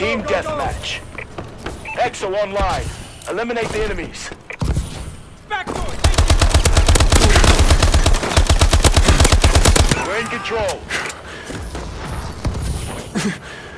Team deathmatch. Exo online. Eliminate the enemies. Back door! We're in control.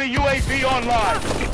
Enemy UAV online.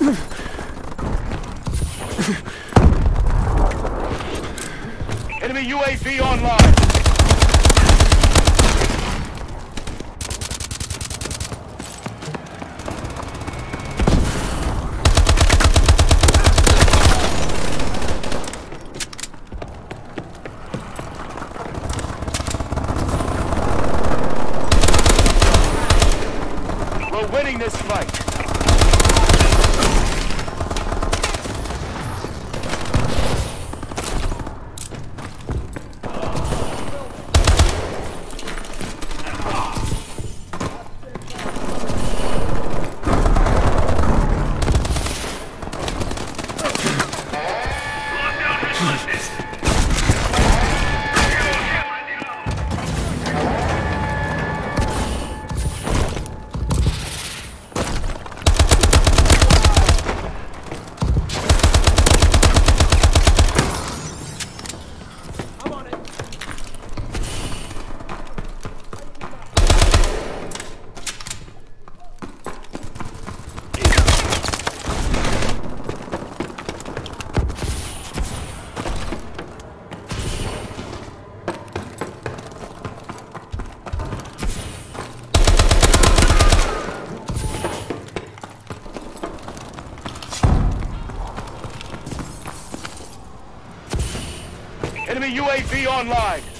Enemy UAV online. We're winning this fight. Enemy UAV online.